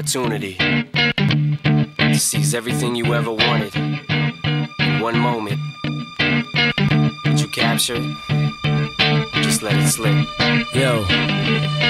opportunity to seize everything you ever wanted in one moment. Did you capture? Just let it slip. Yo.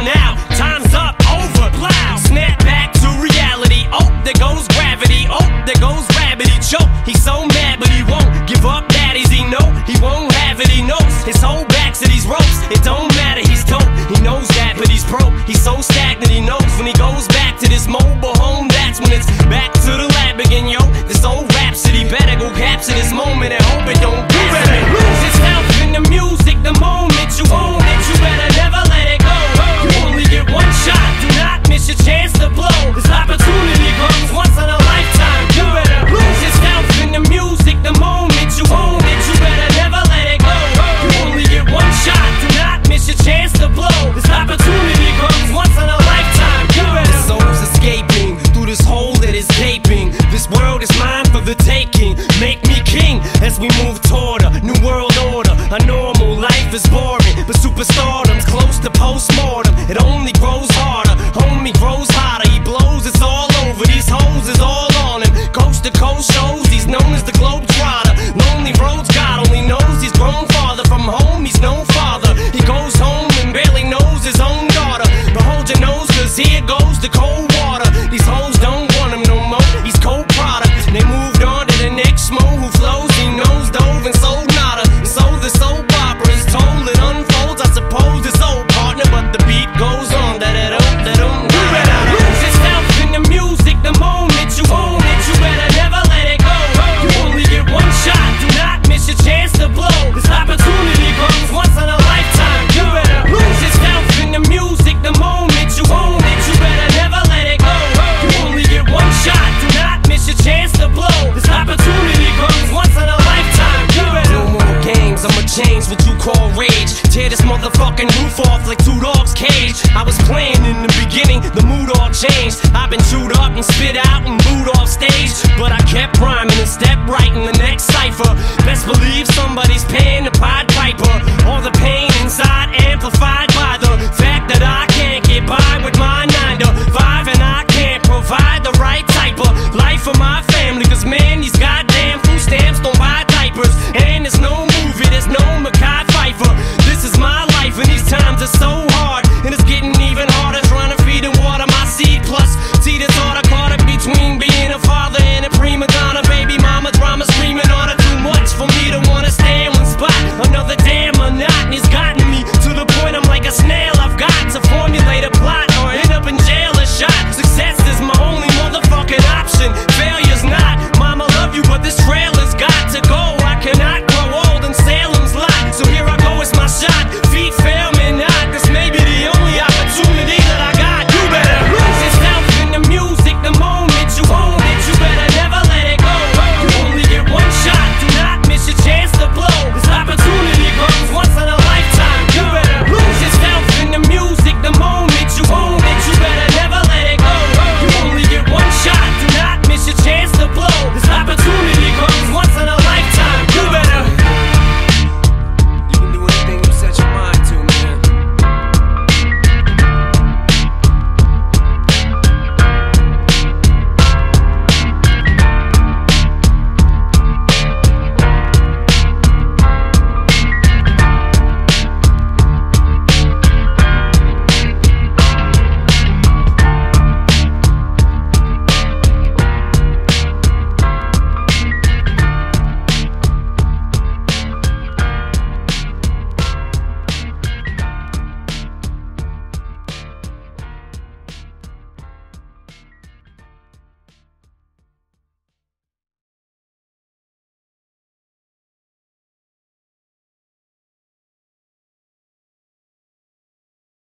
his whole back to these ropes. It don't matter. He's dope. He knows that, but he's broke. He's so stagnant. He knows when he goes back to this mobile home. That's when it's back to the for the taking. Make me king as we move toward a new world order. A normal life is boring, motherfucking roof off like two dogs' cage. I was playing in the beginning, the mood all changed. I've been chewed up and spit out and booed off stage. But I kept rhyming and stepped right in the next cipher. Best believe somebody's paying the Pied Piper. All the pain inside amplified